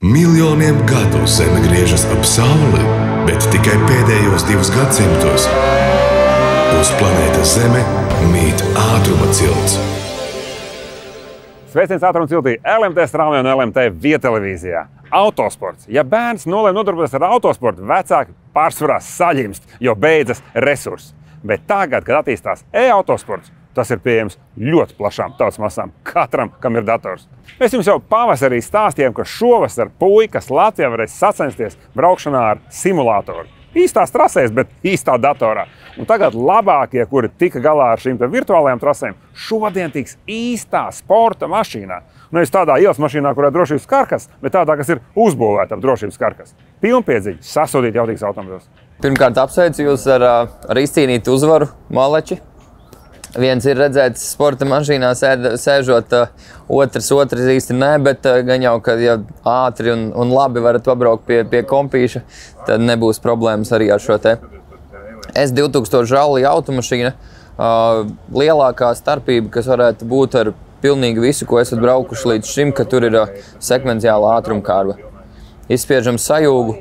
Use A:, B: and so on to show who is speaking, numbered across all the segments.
A: Miljoniem gadu Zeme griežas ap Sauli, bet tikai pēdējos divus gadsimtus uz planētas Zeme mīt ātruma cilts.
B: Sveiciens ātruma ciltī LMT strāmē un LMT vietelevīzijā. Autosports. Ja bērns nolēma nodarboties ar autosportu, vecāki pārsvarā saļimst, jo beidzas resursi. Bet tagad, kad attīstās e-autosports, tas ir pieejams ļoti plašām tautas masām, katram, kam ir dators. Mēs jums jau pavasarī stāstījām, ka šovasar puikas Latvijā varēs sacensties braukšanā ar simulātoru. Īstās trasēs, bet īstā datorā. Un tagad labākie, kuri tika galā ar šīm virtuālajām trasēm, šodien tiks īstā sporta mašīnā. Nevis tādā ielas mašīnā, kurā ir drošības karkas, bet tādā, kas ir uzbūvēta ar drošības karkas. Pilnpiedziņa, sasodīt jautīgs automobilis.
C: Pirmkārt, apsveicu jūs ar, ar izcīnītu uzvaru, Maleči. Viens ir redzēts sporta mašīnā sēd, sēžot, otrs, otrs īsti nē, bet gan jau, ka ja ātri un, un labi varat pabraukt pie, pie kompīša, tad nebūs problēmas arī ar šo te. S2000 rallija automašīna. Lielākā starpība, kas varētu būt ar pilnīgi visu, ko esat braukuši līdz šim, ka tur ir sekvenciāla ātrumkārba. Izspiežam sajūgu,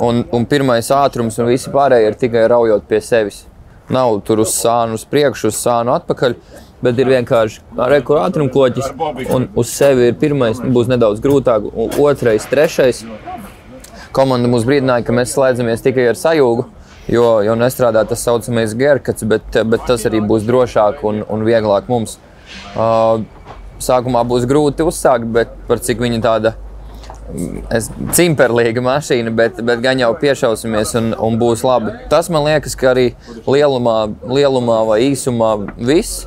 C: un, un pirmais ātrums un visi pārējie ir tikai raujot pie sevis. Nav tur uz sānu uz priekšu, uz sānu atpakaļ, bet ir vienkārši rekur ātrumkloķis, un uz sevi ir pirmais, būs nedaudz grūtāk, otrais, trešais. Komanda mums brīdināja, ka mēs slēdzamies tikai ar sajūgu, jo, jo nestrādā tas saucamais gerkats, bet, bet tas arī būs drošāk un, un vieglāk mums. Uh, sākumā būs grūti uzsākt, bet par cik viņa tāda Es cimperlīga mašīna, bet, bet gan jau piešausimies un, un būs labi. Tas man liekas, ka arī lielumā, lielumā vai īsumā viss,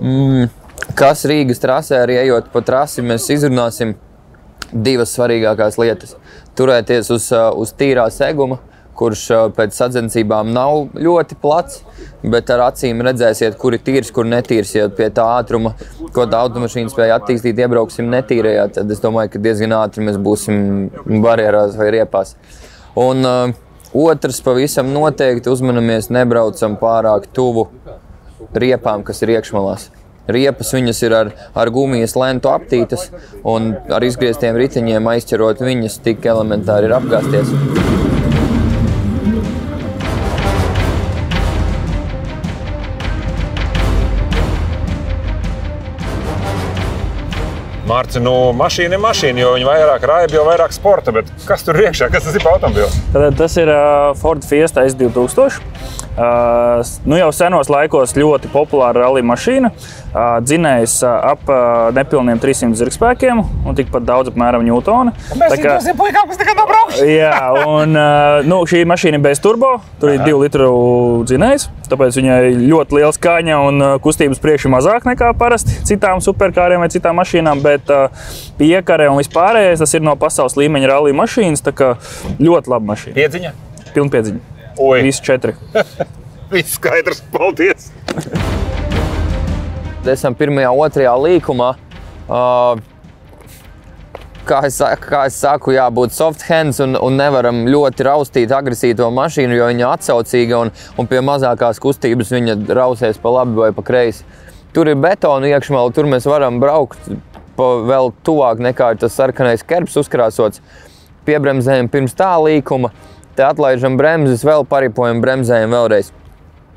C: mm, kas Rīgas trasē, arī ejot pa trasi, mēs izrunāsim divas svarīgākās lietas. Turēties uz, uz tīrā seguma, kurš pēc sacensībām nav ļoti plats, bet ar acīm redzēsiet, kur ir tīrs, kur netīrs. Ja pie tā ātruma, ko tā automašīna spēja attīstīt, iebrauksim netīrajā, tad es domāju, ka diezgan ātri mēs būsim barjerās vai riepās. Un uh, otrs, pavisam noteikti uzmanamies, nebraucam pārāk tuvu riepām, kas ir iekšmalās. Riepas viņas ir ar, ar gumijas lentu aptītas, un ar izgrieztiem riteņiem aizķerot viņas tik elementāri ir apgāzties.
B: Mārcis, nu, mašīna ir mašīna, jo viņa vairāk raiba, jo vairāk sporta. Bet kas tur iekšā, kas tas ir par automobili?
D: Tad, tas ir Ford Fiesta S2000. Uh, nu jau senos laikos ļoti populāra rallija mašīna. Dzinējs ap nepilniem 300 zirgspēkiem un tikpat daudz apmēram ņūtona.
B: Mēs tam zinām, puikām, kas nav braukuši.
D: Jā, un nu, šī mašīna ir bez turbo. Tur ir 2 litru dzinējs. Tāpēc viņai ļoti liela skaņa un kustības priekšā mazāk nekā parasti citām superkāriem vai citām mašīnām. Bet piekare un vispārējais tas ir no pasaules līmeņa rallija mašīnas. Tā kā ļoti laba mašīna.
B: Piedziņa.
D: Pilnpiedziņa.
B: Oi.
D: Visi četri.
B: Viss skaidrs, paldies!
C: Esam pirmajā, otrajā līkumā. Uh, kā es, kā es saku, jābūt soft hands un, un nevaram ļoti raustīt agresīvo mašīnu, jo viņa atsaucīga un, un pie mazākās kustības viņa rausēs pa labi vai pa kreisi. Tur ir betona iekšmala, tur mēs varam braukt pa vēl tuvāk nekā tas sarkanais kerbs uzkrāsots. Piebremzējam pirms tā līkuma, te atlaižam bremzes, vēl paripojam bremzējam vēlreiz.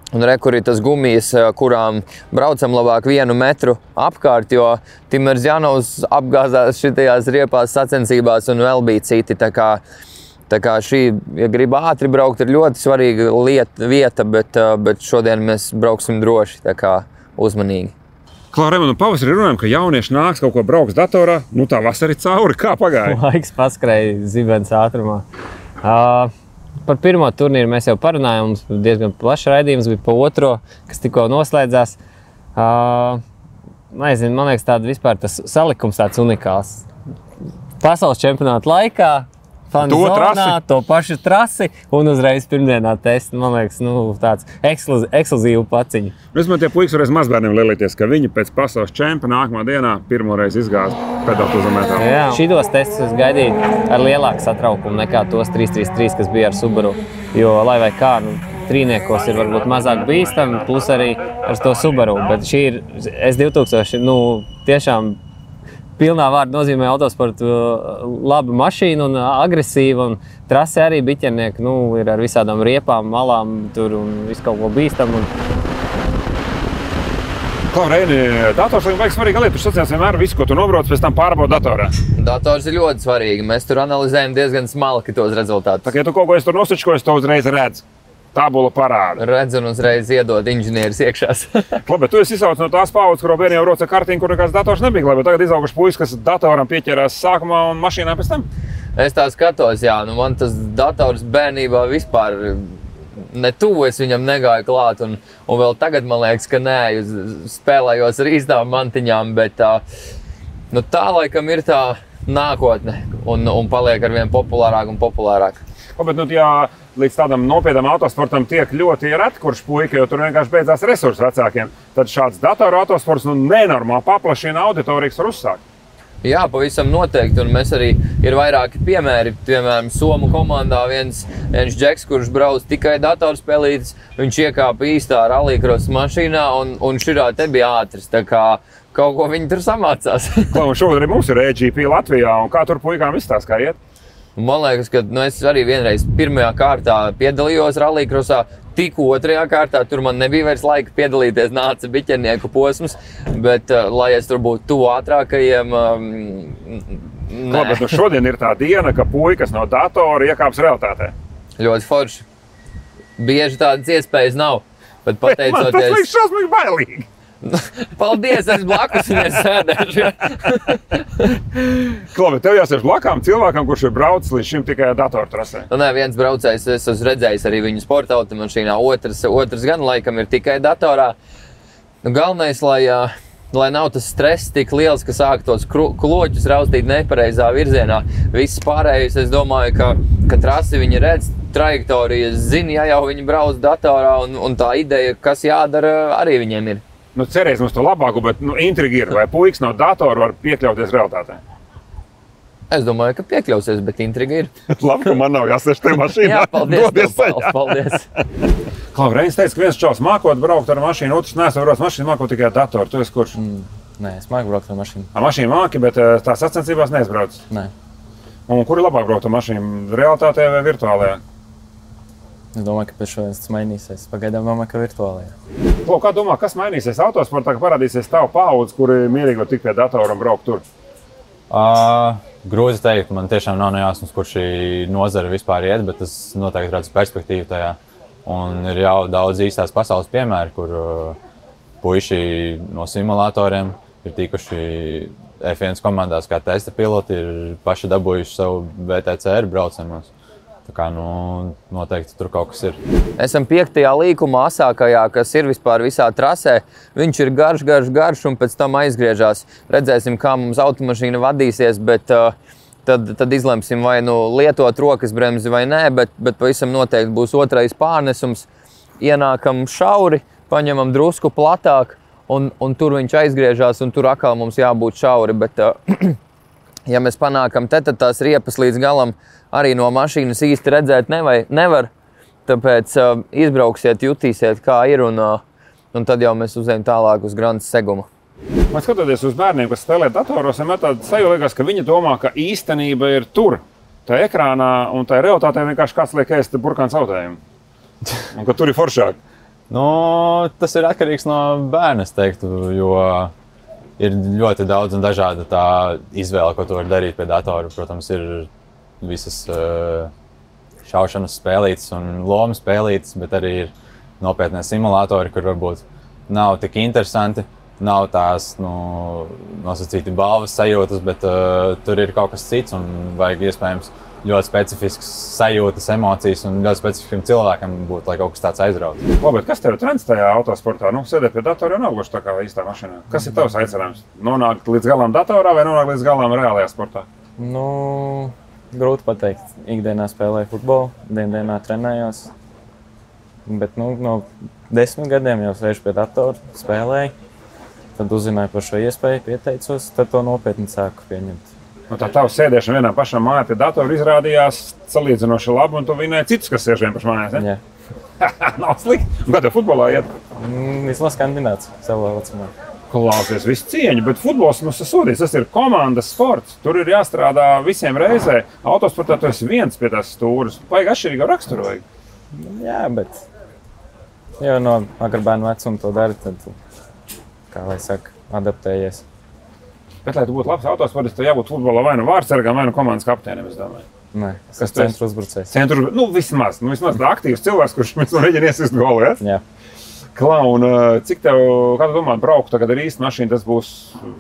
C: Un rekur ir tas gumijas, kurām braucam labāk vienu metru apkārt, jo Timers Janovs apgāzās šitajās riepās sacensībās un vēl bija citi. Tā kā, tā kā šī, ja grib ātri braukt, ir ļoti svarīga lieta, vieta, bet, bet šodien mēs brauksim droši, tā kā uzmanīgi.
B: Klārēm, nu pavasarī runājam, ka jaunieši nāks kaut ko brauks datorā. Nu tā vasara ir cauri. Kā pagāja?
E: Laiks paskrēja zibens ātrumā. Uh, Par pirmo turnīru mēs jau parunājām. Mums bija diezgan plašs raidījums, bija pa otro, kas tikko noslēdzās. Uh, nezinu, man liekas, tāds vispār tas salikums tāds unikāls. Pasaules čempionāta laikā Fanu
B: To
E: to pašu trasi un uzreiz pirmdienā testa. Man liekas, nu, tāds ekskluzi, ekskluzīvu paciņu.
B: Es domāju, tie puikas varēs mazbērniem lielīties, ka viņi pēc pasaules čempiona nākamā dienā pirmo reizi izgāz pedālu metāla.
E: Jā. Šitos testus es gaidīju ar lielāku satraukumu nekā tos 333, kas bija ar Subaru. Jo, lai vai kā, nu, trīniekos ir varbūt mazāk bīstami, plus arī ar to Subaru. Bet šī ir S2000, nu, tiešām pilnā vārda nozīmē autosportu uh, laba mašīna un uh, agresīva. Un trase arī biķernieki nu, ir ar visādām riepām, malām tur un visu kaut ko bīstamu. Un...
B: Kā Reini, dators ir baigi svarīga lieta. Tu sacīsi vienmēr visu, ko tu nobrauc, pēc tam pārbaudi datorā.
C: Dators ir ļoti svarīgi. Mēs tur analizējam diezgan smalki tos rezultātus.
B: Tā kā ja tu kaut ko esi tur nosačkojis, to uzreiz redz. Tabula parāda.
C: Redz un uzreiz iedod inženieris iekšā.
B: Labi, tu esi izsaucis no tās paudzes, kurā bērniem roca kartiņa, kur nekāds dators nebija. Labi, tagad izauguši puikas, kas datoram pieķerās sākumā un mašīnā pēc tam.
C: Es tā skatos, jā, nu man tas dators bērnībā vispār ne tuvu es viņam negāju klāt. Un, un vēl tagad man liekas, ka nē, spēlējos ar īstām mantiņām, bet tā, nu, tā laikam ir tā nākotne un, un paliek ar vien populārāk un populārāk.
B: O, bet, nu, ja līdz tādam nopietnam autosportam tiek ļoti reti, kurš puika, jo tur vienkārši beidzās resursi vecākiem, tad šāds datora autosports nu, nenormāli paplašina auditorijas var uzsākt.
C: Jā, pavisam noteikti. Un mēs arī ir vairāki piemēri. Piemēram, Somu komandā viens, viens džeks, kurš brauc tikai datorspēlītes, viņš iekāpa īstā rallija mašīnā un, un šī te bija. Tā kā kaut ko viņi tur samācās.
B: Klau, šogad arī mums ir EGP Latvijā, un kā tur puikām izstāsta, kā iet?
C: Man liekas, ka nu, es arī vienreiz pirmajā kārtā piedalījos rallija Tikko otrajā kārtā tur man nebija vairs laika piedalīties, nāca biķernieku posms, bet, uh, lai es tur būtu tuvu ātrākajiem, um,
B: Labi, nu šodien ir tā diena, ka puikas no datora iekāps realitātē.
C: Ļoti forši. Bieži tādas iespējas nav. Bet pateicoties.
B: Man tas liekas šausmīgi bailīgi.
C: Paldies, es blakus sēdēšu.
B: Klabi, tev jāsēž blakām cilvēkam, kurš ir braucis līdz šim tikai datortrasē.
C: Nu, nē, viens braucējs, es esmu redzējis arī viņu sporta automašīnā, otrs, otrs gan laikam ir tikai datorā. Nu, galvenais, lai, lai nav tas stress tik liels, ka sāk tos kloķus raustīt nepareizā virzienā. Viss pārējais, es domāju, ka, ka trasi viņi redz, trajektorijas zina, ja jau viņi brauc datorā, un, un tā ideja, kas jādara, arī viņiem ir
B: nu, cerēsim uz to labāko, bet nu, intriga ir, vai puikas no datora var piekļauties realitātei.
C: Es domāju, ka piekļausies, bet intriga ir.
B: Labi, ka man nav jāsēž tajā mašīnā.
C: Jā, paldies.
B: Dodies
C: tev, paldies.
B: Klau, Reinis teica, ka viens čels mākot braukt ar mašīnu, otrs nesmu braukt mašīnu, mākot tikai ar datoru. Tu esi kurš? Mm,
F: nē, es māku braukt ar mašīnu.
B: Ar mašīnu māki, bet eh, tās sacensībās neizbrauc.
F: Nē.
B: Un kur ir labāk braukt ar mašīnu? Realitātē vai virtuālajā?
F: Es domāju, ka pēc šodienas tas mainīsies. Pagaidām domāju, ka virtuālajā.
B: Ko, kā domā, kas mainīsies autosportā, kad parādīsies tā paudze, kuri mierīgi var tikt pie datora un braukt tur?
F: Uh, Grūti teikt, man tiešām nav nejāsmas, kur šī nozare vispār iet, bet tas noteikti redz perspektīvu tajā. Un ir jau daudz īstās pasaules piemēru, kur uh, puiši no simulatoriem ir tikuši F1 komandās kā testa piloti, ir paši dabūjuši savu BTCR braucienus. Tā kā nu, noteikti tur kaut kas ir.
C: Esam piektajā līkumā, asākajā, kas ir vispār visā trasē. Viņš ir garš, garš, garš un pēc tam aizgriežas. Redzēsim, kā mums automašīna vadīsies. Bet, uh, Tad, tad izlemsim, vai nu lietot rokas bremzi vai nē, bet, bet pavisam noteikti būs otrais pārnesums. Ienākam šauri, paņemam drusku platāk, un, un tur viņš aizgriežas, un tur atkal mums jābūt šauri. Bet, uh, ja mēs panākam te, tad tās riepas līdz galam arī no mašīnas īsti redzēt nevai, nevar. Tāpēc uh, izbrauksiet, jutīsiet, kā ir, un, uh, un tad jau mēs uzējām tālāk uz Grandes seguma.
B: Man skatoties uz bērniem, kas spēlē datoros, ir tāda sajūta, ka viņi domā, ka īstenība ir tur, tajā ekrānā, un tajā realitātē vienkārši kāds liek ēst burkānu zaudējumu. Un ka tur ir foršāk.
F: nu, tas ir atkarīgs no bērna, es teiktu, jo ir ļoti daudz un dažāda tā izvēle, ko tu vari darīt pie datora. Protams, ir visas uh, šaušanas spēlītes un lomu spēlītes, bet arī ir nopietni simulatori, kur varbūt nav tik interesanti. Nav tās nu, nosacīti balvas sajūtas, bet uh, tur ir kaut kas cits un vajag iespējams ļoti specifisks sajūtas, emocijas un ļoti specifiskiem cilvēkam būt, lai kaut kas tāds aizrautu.
B: Labi, kas tev ir trends tajā autosportā? Nu, sēdēt pie datora jau nav gluži tā kā īstā mašīnā. Kas ir tavs aicinājums? Nonākt līdz galam datorā vai nonākt līdz galam reālajā sportā?
F: Nu, Grūti pateikt. Ikdienā spēlēju futbolu, dienā trenējos. Bet nu, no desmit gadiem jau sēžu pie datora, spēlēju. Tad uzzināju par šo iespēju, pieteicos, tad to nopietni sāku pieņemt.
B: Nu, tā tā sēdēšana vienā pašā mājā pie datora izrādījās salīdzinoši labi, un tu vinēji citus, kas sēž vienā pašā mājā.
F: Ne?
B: Nav slikti. Kādā futbolā iet?
F: Mm, Vismaz skandināts savā vecumā.
B: Klausies, viss cieņa, bet futbols mums ir sodīts. Tas ir komandas sports. Tur ir jāstrādā visiem reizē. Autosportā tu esi viens pie tās stūres. Vajag atšķirīgu raksturu. Vajag.
G: Jā, bet jau no agrā bērna vecuma to dara, tad, kā lai saka, adaptējies.
B: Bet, lai tu būtu labs autosports, tad jābūt futbola vai nu vārdsargam, vai nu komandas kapteinim.
G: Nē,
B: Kas esi?
G: centra uzbrucējs.
B: Centru, nu, vismaz, nu, vismaz aktīvs cilvēks, kurš mēs mēģinām iesist golu. Ja?
G: Jā.
B: Klauna, cik tev, kā tu domā, braukt tagad ar īstu mašīnu, tas būs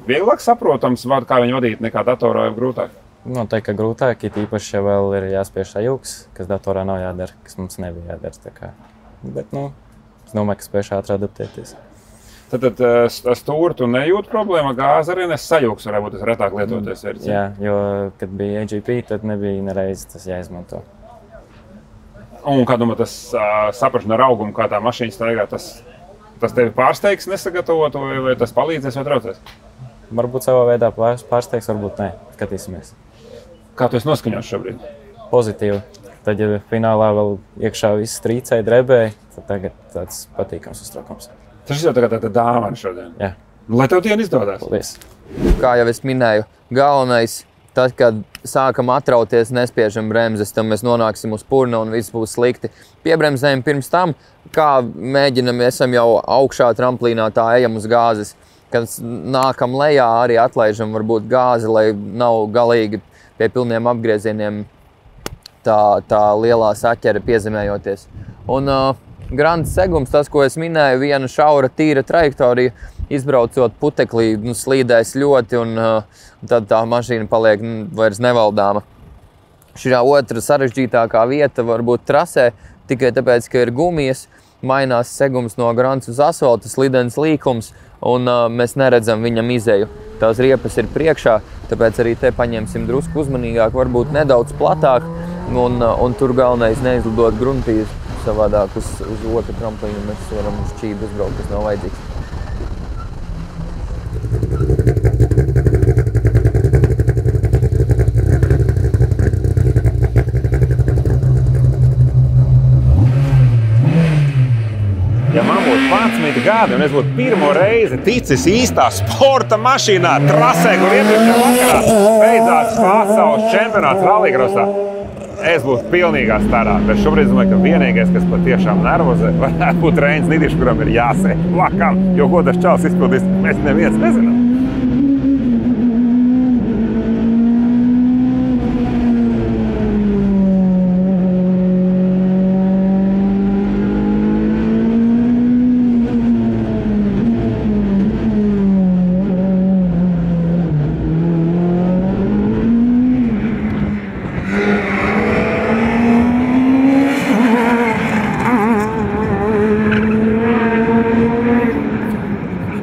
B: vieglāk saprotams, vai kā viņu vadīt, nekā datorā jau grūtāk?
G: Noteikti, ka grūtāk, it īpaši, ja vēl ir jāspiež sajūgs, kas datorā nav jādara, kas mums nebija jādara. Bet, nu, es domāju, ka spēšu ātri adaptēties.
B: Tad, tad tas tur tu nejūti problēmu, gāzi arī nes sajūgs, varētu būt tas retāk lietoties. vērts, ja?
G: Jā, jo, kad bija AGP, tad nebija nereiz tas jāizmanto.
B: Un kā domā, tas saprašana ar augumu, kā tā mašīna staigā, tas, tas tevi pārsteigs, nesagatavot, vai, vai tas palīdzēs vai traucēs?
G: Varbūt savā veidā pār- pārsteigs, varbūt nē. Skatīsimies.
B: Kā tu esi noskaņots šobrīd?
G: Pozitīvi. Tad, ja finālā vēl iekšā viss trīcēja, drebēja, tad tagad tāds patīkams uztraukums.
B: Tas jau tā dāvana šodien.
G: Jā.
B: Lai tev diena izdodas.
G: Paldies!
C: kā jau es minēju, galvenais, tad, kad sākam atrauties, nespiežam bremzes, tad mēs nonāksim uz purna un viss būs slikti. Piebremzējam pirms tam, kā mēģinam, esam jau augšā tramplīnā, tā ejam uz gāzes. Kad nākam lejā, arī atlaižam varbūt gāzi, lai nav galīgi pie pilniem apgriezieniem tā, tā lielā saķere piezemējoties. Un uh, grāmatas segums, tas, ko es minēju, viena šaura, tīra trajektorija, izbraucot puteklī, nu, slīdēs ļoti, un uh, tad tā mašīna paliek nu, vairs nevaldāma. Šī otra sarežģītākā vieta var būt trasē tikai tāpēc, ka ir gumijas, mainās segums no grāmatas uz asfalta, slidens līkums, un uh, mēs neredzam viņam izēju. Tās riepas ir priekšā, tāpēc arī te paņemsim drusku uzmanīgāk, varbūt nedaudz platāk, un, uh, un tur galvenais neizlidot gruntī. Savādāk uz, uz otru tramplīnu mēs varam uz čību uzbraukt, kas nav vajadzīgs.
B: Ja man būtu 11 gadi un es būtu pirmo reizi ticis īstā sporta mašīnā, trasē, kur iepriekšējā vakarā beidzās pasaules čempionāts Rallycrossā, es būtu pilnīgā starā. Bet šobrīd es domāju, ka vienīgais, kas patiešām nervozē, varētu būt Reinis Nīdišs, kuram ir jāsēž blakām, jo ko tas čels izpildīs, mēs neviens nezinām.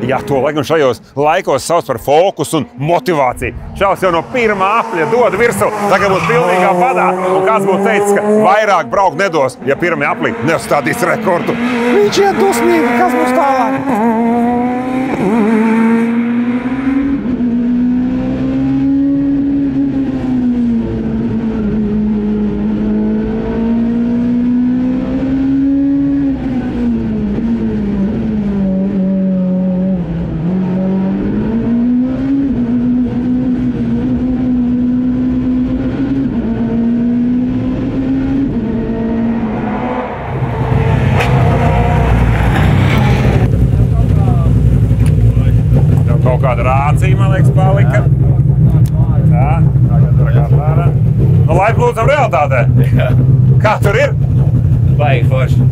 B: Ja to laikam šajos laikos sauc par fokusu un motivāciju. Šāds jau no pirmā apļa dod virsū, tagad būs pilnīgā badā. Un kāds būtu teicis, ka vairāk braukt nedos, ja pirmie aplī neuzstādīs rekordu. Viņš ir dusmīgi, kas būs tālāk. Tev kaut kāda rācija, man liekas, palika. Tā, tagad ir kā tāda. Lūdzam realitātē. Kā tur ir?
H: Baigi forši.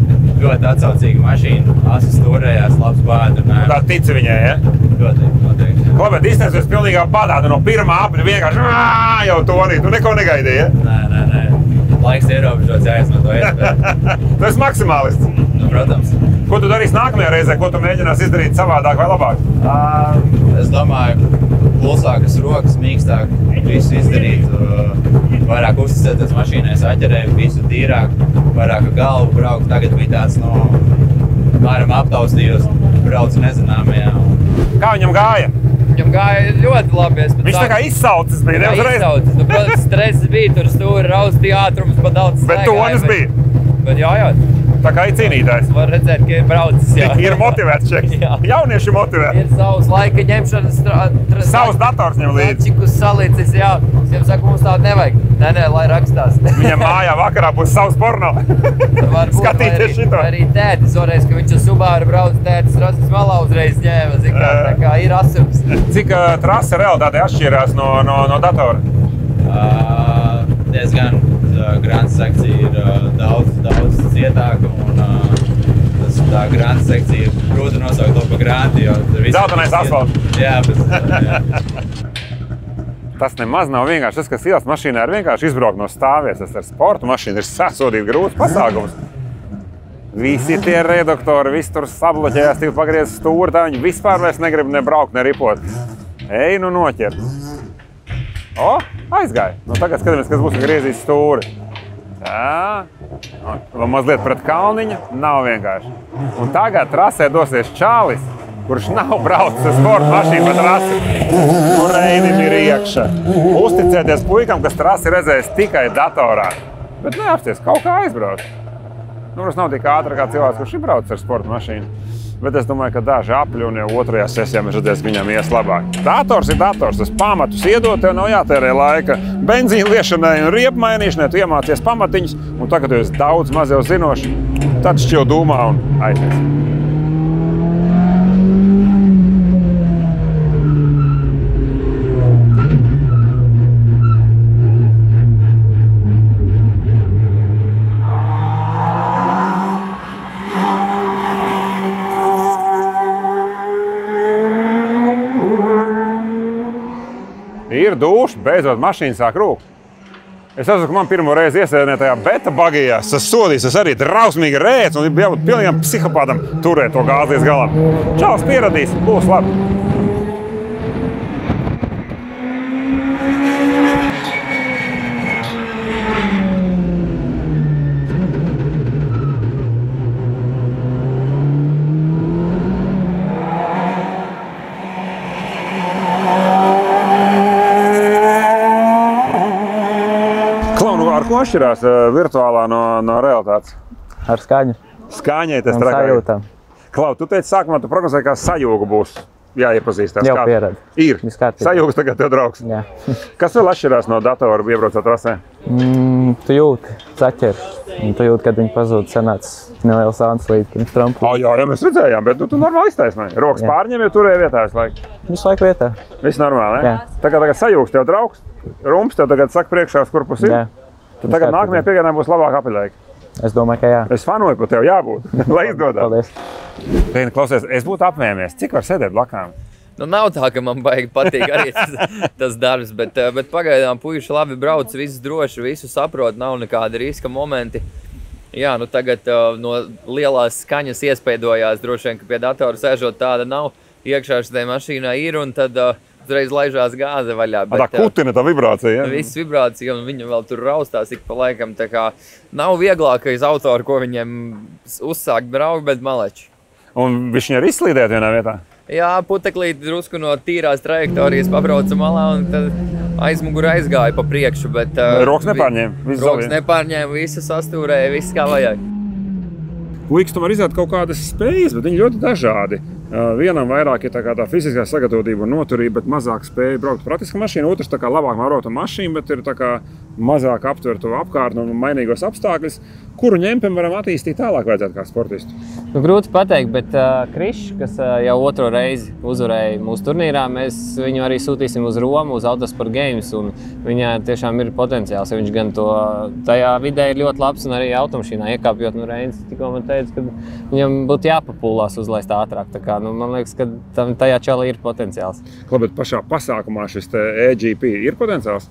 H: Ļoti atsaucīga mašīna. Asas turējās, labs bādrinājums.
B: Tā tici viņai, ja?
H: Ļoti, noteikti.
B: Ko, bet īstenībā es pilnīgā badā, tu no pirmā apļa vienkārši jau to arī, tu neko negaidīji, ja?
H: Nē, nē, nē. Laiks ierobežots, jāizmanto iespējas.
B: Tu esi maksimālists.
H: Nu, protams.
B: Ko tu darīsi nākamajā reizē, ko tu mēģināsi izdarīt savādāk vai labāk?
H: Ā, Es domāju, pulsākas rokas, mīkstāk, visu izdarīt, uh, vairāk uzticēties mašīnai, saķerēt, visu tīrāk, vairāk galvu braukt. Tagad bija tāds, no varam aptaustījos, braucu nezināmajā.
B: Kā viņam gāja?
C: Viņam gāja ļoti labi. es pat
B: Viņš tā kā izsaucis bija,
C: Jā,
B: neuzreiz.
C: izsaucis. Nu, protams, stress bija, tur stūri raustīja ātrums pa daudz.
B: Bet tonis bija.
C: Bet jā, jā.
B: Tā kā ir cīnītājs.
C: Var redzēt, ka ir braucis. Jā.
B: Ir motivēts šeit.
C: Jā.
B: Jaunieši motivē.
C: Ir savs laika ņemšanas.
B: Savs dators ņem līdzi.
C: Cik uz salicis, jā. Viņam saku, mums tādu nevajag. Nē, nē, lai rakstās.
B: Viņam mājā vakarā būs savs porno.
C: Varbūt,
B: Skatīties
C: arī-
B: šito.
C: Arī tētis varēs, ka viņš ar Subāru brauc, tētis rasis malā uzreiz ņēma. zini Kā, tā kā ir asums.
B: Cik uh, trase realitāte atšķirās no, no, no datora?
H: Uh, diezgan uh, grāns sekcija ir uh, daudz, daudz cietāka. Un, uh, tas, tā grāns sekcija ir grūti nosaukt to par viss-
B: Dzeltenais asfalts.
H: Jā, bet, jā.
B: Tas nemaz nav vienkārši. Tas, kas ielas mašīnā, ir vienkārši izbraukt no stāvvietas. Tas ar sporta mašīnu ir sasodīts grūts pasākums. Visi tie redaktori, visi tur sabloķējās, tik pagriezti stūri. tā Viņi vispār vairs negrib ne braukt, ne ripot. Ej, nu noķert. O, aizgāja. Nu, tagad skatāmies, kas būs, griezīs stūri. Tā. Un Vēl mazliet pret kalniņu. Nav vienkārši. Un tagad trasē dosies Čālis, kurš nav braucis ar sporta mašīnu pa trasi. Tur reinim ir iekšā. Uzticēties puikam, kas trasi redzējis tikai datorā. Bet neapsties, kaut kā aizbraukt. Nu, tas nav tik ātri kā cilvēks, kurš ir braucis ar sporta mašīnu. Bet es domāju, ka daži apli un jau otrajā sesijā mēs redzēsim, viņam ies labāk. Dators ir dators, tas pamatus iedod, tev nav jātērē laika benzīna liešanai un riepu mainīšanai. Tu iemācies pamatiņus, un tagad, tu esi daudz maz jau zinošs, tad šķil dūmā un aizies. Ir duši, beidzot mašīna sāk rūkt. Es saprotu, ka man pirmo reizi iesēdināja tajā beta bagijā. Tas sodīs, tas arī drausmīgi rēts un jābūt pilnīgam psihopātam turēt to gāzi līdz galam. Čāls pieradīs, būs labi. Atšķirās eh, virtuālā no, no realitātes?
I: Ar skaņu
B: Skaņai tas trakāk.
I: sajūtām.
B: Klau, tu teici, sākumā tu prognozēji, ka sajūga būs jāiepazīstās.
I: Jau
B: Kā-
I: pieredze.
B: Ir. Sajūgs tagad tev draugs.
I: Jā.
B: Kas vēl atšķirās no datora iebraucot trasē?
I: Mm, tu jūti, saķer. Un tu jūti, kad viņi pazūd. Sanāca neliels āns līdz pirms trampa.
B: Oh, jā, jā, mēs redzējām, bet nu, tu normāli iztaisnoji. Rokas
I: Jā.
B: pārņem, jau turēja vietā visu laiku.
I: Visu laiku vietā.
B: Viss normāli. Ne?
I: Jā.
B: Tagad, tagad sajūgs tev draugs. Rums tev tagad saka priekšā, uz kur pusi ir.
I: Jā.
B: Tad tagad
I: kārtībā.
B: nākamajā piekdienā būs labāk apaļlaika.
I: Es domāju, ka jā.
B: Es fanoju par tevi, jābūt. Lai izdodas.
I: Paldies.
B: Vienu klausies, es būtu apmēmies. Cik var sēdēt blakām?
C: Nu, nav tā, ka man baigi patīk arī tas, tas darbs, bet, eh, bet pagaidām puiši labi brauc, viss droši, visu saprot, nav nekāda riska momenti. Jā, nu tagad uh, no lielās skaņas iespējojās, droši vien, ka pie datora sēžot tāda nav. Iekšā šajā mašīnā ir un tad uh, uzreiz laižās gāze vaļā.
B: Tā kutina, tā vibrācija. Ja?
C: Viss vibrācija, un viņa vēl tur raustās ik pa laikam. Tā kā nav vieglākais autors, ko viņiem uzsākt braukt, bet maleči.
B: Un viņš ir izslīdēt vienā vietā.
C: Jā, puteklīt drusku no tīrās trajektorijas pabrauca malā un tad aizmugurē aizgāja pa priekšu. Bet, uh,
B: Rokas nepārņēma,
C: Rokas nepārņēma, visu sastūrēja, viss kā vajag.
B: Puikas tomēr izrāda kaut kādas spējas, bet viņi ļoti dažādi. Vienam vairāk ir tā, tā fiziskā sagatavotība un noturība, bet mazāk spēja braukt praktiski mašīnu. Otrs kā labāk marota mašīna, bet ir mazāk aptvert to apkārtni un mainīgos apstākļus, kuru ņempam varam attīstīt tālāk vajadzētu kā sportistu.
E: Nu, grūti pateikt, bet uh, Krišs, kas uh, jau otro reizi uzvarēja mūsu turnīrā, mēs viņu arī sūtīsim uz Romu, uz Autosport Games. Viņā tiešām ir potenciāls. ja Viņš gan to tajā vidē ir ļoti labs, un arī automašīnā iekāpjot no Reinas. Tikko man teica, ka viņam būtu jāpapūlās uzlaist ātrāk. Tā Kā, nu, man liekas, ka tam, tajā čelā ir potenciāls.
B: Ko, bet pašā pasākumā šis EGP ir potenciāls.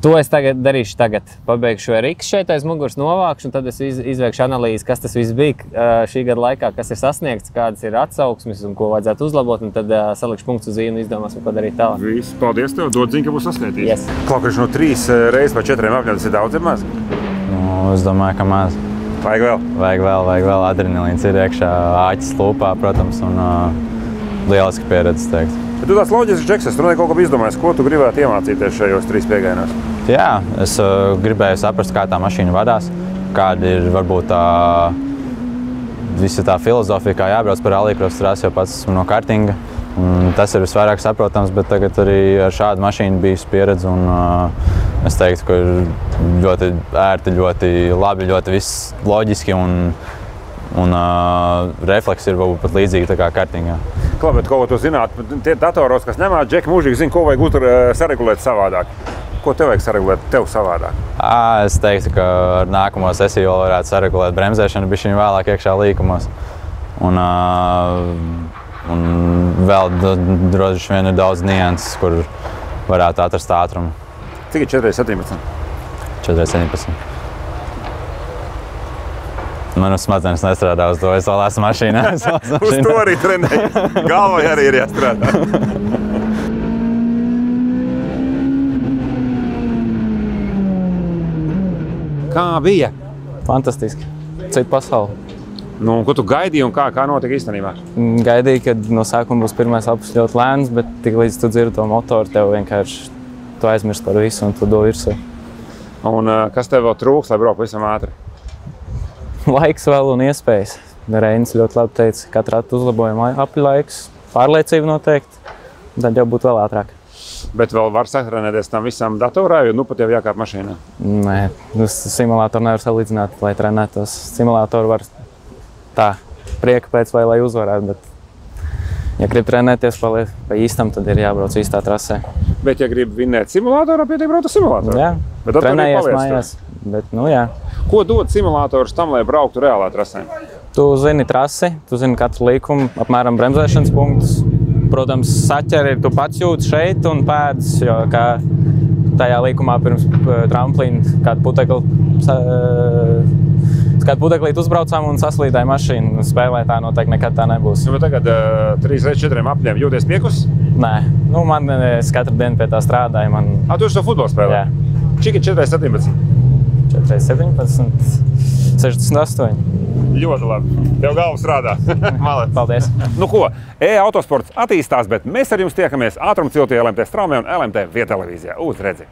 E: To es tagad darīšu. Tagad pabeigšu ar Rīgas šeit aiz muguras novākšu, un tad es iz, izveikšu analīzi, kas tas viss bija šī gada laikā, kas ir sasniegts, kādas ir atsauksmes un ko vajadzētu uzlabot. Un tad uh, salikšu punktu uz īnu un izdomāsim, ko darīt tālāk.
B: Viss, paldies tev, dod ziņu, ka būs sasniegts.
E: Yes.
B: Klauks no trīs reizes vai četriem apļiem, tas ir daudz vai maz.
F: Nu, es domāju, ka maz.
B: Vajag vēl.
F: Vajag vēl, vajag vēl adrenalīns ir iekšā, āķis lūpā, protams, un uh, lieliski pieredze. teikt.
B: Bet tu tāds loģisks džeks, tu noteikti kaut ko izdomājies, ko tu gribētu iemācīties šajos trīs piegājienos.
F: Jā, es uh, gribēju saprast, kā tā mašīna vadās, kāda ir varbūt tā visa tā filozofija, kā jābrauc par rallija trasi, jau pats esmu no kartinga. Un tas ir visvairāk saprotams, bet tagad arī ar šādu mašīnu bijusi pieredze. Un, uh, es teiktu, ka ir ļoti ērti, ļoti labi, ļoti viss loģiski. Un, un uh, refleks ir varbūt pat līdzīgi kā kartingā.
B: Klau, bet ko zināt? Tie datoros, kas ņemā džeki, mūžīgi zina, ko vajag tur saregulēt savādāk. Ko tev vajag saregulēt tev savādāk?
F: À, es teiktu, ka ar nākamo sesiju vēl varētu saregulēt bremzēšanu, bet viņa vēlāk iekšā līkumos. Un, uh, un vēl droši vien ir daudz nianses, kur varētu atrast ātrumu.
B: Cik ir 4,17?
F: 4,17. Manas smadzenes nestrādā uz to. Es vēl esmu mašīnā. Es vēl esmu
B: Uz to arī trenēju. Galvai arī ir jāstrādā. Kā bija?
I: Fantastiski. Cita pasaule.
B: Nu, ko tu gaidīji un kā, kā notika īstenībā?
I: Mm, Gaidīju, ka no sākuma būs pirmais aplis ļoti lēns, bet tik līdz tu dzirdi to motoru, tev vienkārši tu aizmirsti par visu un tu do virsū.
B: Un uh, kas tev vēl trūks, lai brauktu pavisam ātri?
I: Laiks vēl un iespējas. Reinis ļoti labi teica, ka katra uzlabojuma apli laiks, pārliecība noteikti, tad jau būtu vēl ātrāk.
B: Bet vēl var satrenēties tam visam datorā, jo nu pat jau jākāp mašīnā.
I: Nē, nu, simulātoru nevar salīdzināt, lai trenētos. Simulātoru var tā, prieka pēc vai lai uzvarētu. Bet, ja grib trenēties pa, pa īstam, tad ir jābrauc īstā trasē.
B: Bet, ja gribi vinēt simulātorā, pietiek braukt uz simulātoru.
I: Jā,
B: Bet datorā
I: trenējies mājās. Bet, nu, jā.
B: Ko dod simulators tam, lai brauktu reālā trasē?
I: Tu zini trasi, tu zini katru līkumu, apmēram bremzēšanas punktus. Protams, saķeri tu pats jūti šeit un pēdas, jo kā tajā līkumā pirms eh, tramplīna kādu putekli, kādu puteklīt uzbraucām un saslīdēja mašīnu. Spēlē tā noteikti nekad tā nebūs.
B: Nu, tagad uh, 3x4 apļiem jūties piekus?
I: Nē, nu, man eh, es katru dienu pie tā strādāju. Man
B: Ah, tu to futbolu spēlē?
I: Jā.
B: Cik ir 4,17?
I: 4, 17, 68.
B: Ļoti labi. Tev galva strādā.
I: Paldies!
B: Nu ko, e-autosports attīstās, bet mēs ar jums tiekamies ātrumciltie LMT straumē un LMT vietā televīzijā. Uz redzi!